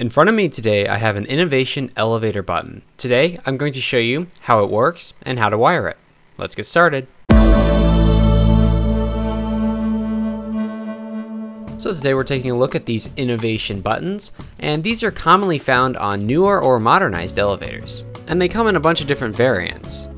In front of me today, I have an Innovation Elevator button. Today, I'm going to show you how it works and how to wire it. Let's get started. So today we're taking a look at these innovation buttons, and these are commonly found on newer or modernized elevators. And they come in a bunch of different variants.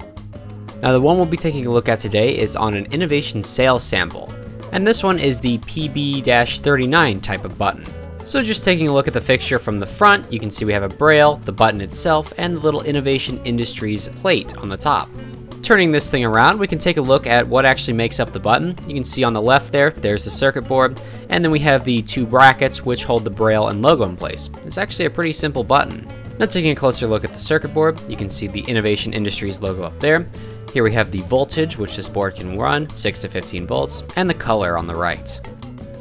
Now the one we'll be taking a look at today is on an innovation sales sample, and this one is the PB-39 type of button. So just taking a look at the fixture from the front, you can see we have a braille, the button itself, and the little Innovation Industries plate on the top. Turning this thing around, we can take a look at what actually makes up the button. You can see on the left there, there's the circuit board, and then we have the two brackets which hold the braille and logo in place. It's actually a pretty simple button. Now taking a closer look at the circuit board, you can see the Innovation Industries logo up there. Here we have the voltage which this board can run, 6 to 15 volts, and the color on the right.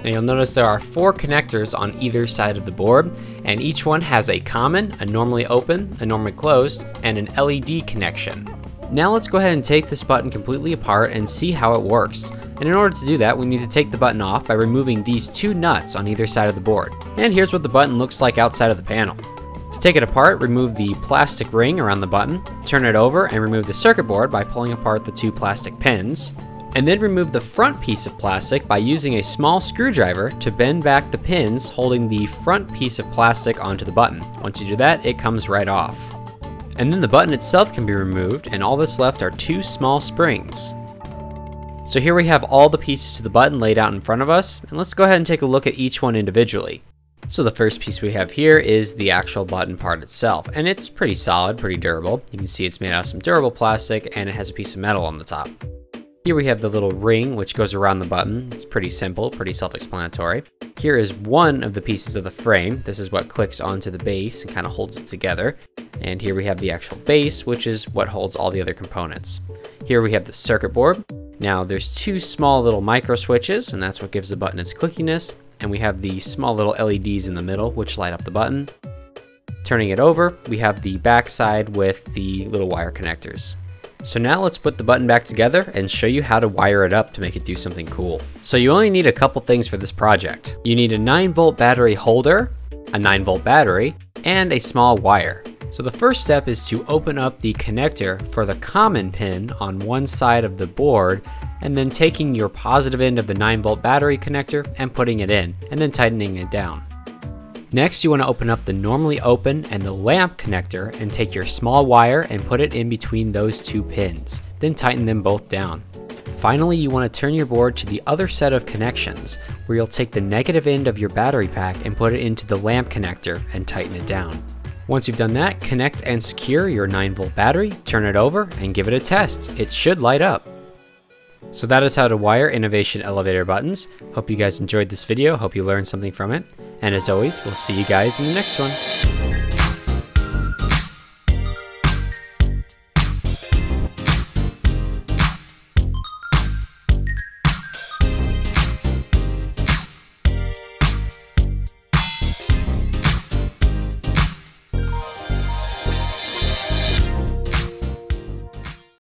Now you'll notice there are four connectors on either side of the board, and each one has a common, a normally open, a normally closed, and an LED connection. Now let's go ahead and take this button completely apart and see how it works. And in order to do that, we need to take the button off by removing these two nuts on either side of the board. And here's what the button looks like outside of the panel. To take it apart, remove the plastic ring around the button, turn it over, and remove the circuit board by pulling apart the two plastic pins and then remove the front piece of plastic by using a small screwdriver to bend back the pins holding the front piece of plastic onto the button. Once you do that, it comes right off. And then the button itself can be removed and all that's left are two small springs. So here we have all the pieces to the button laid out in front of us, and let's go ahead and take a look at each one individually. So the first piece we have here is the actual button part itself, and it's pretty solid, pretty durable. You can see it's made out of some durable plastic and it has a piece of metal on the top. Here we have the little ring which goes around the button. It's pretty simple, pretty self-explanatory. Here is one of the pieces of the frame. This is what clicks onto the base and kind of holds it together. And here we have the actual base, which is what holds all the other components. Here we have the circuit board. Now there's two small little micro switches, and that's what gives the button its clickiness. And we have the small little LEDs in the middle, which light up the button. Turning it over, we have the back side with the little wire connectors. So now let's put the button back together and show you how to wire it up to make it do something cool. So you only need a couple things for this project. You need a 9 volt battery holder, a 9 volt battery, and a small wire. So the first step is to open up the connector for the common pin on one side of the board and then taking your positive end of the 9 volt battery connector and putting it in and then tightening it down. Next, you want to open up the normally open and the lamp connector and take your small wire and put it in between those two pins, then tighten them both down. Finally, you want to turn your board to the other set of connections, where you'll take the negative end of your battery pack and put it into the lamp connector and tighten it down. Once you've done that, connect and secure your 9 volt battery, turn it over, and give it a test. It should light up. So that is how to wire innovation elevator buttons. Hope you guys enjoyed this video, hope you learned something from it. And as always, we'll see you guys in the next one.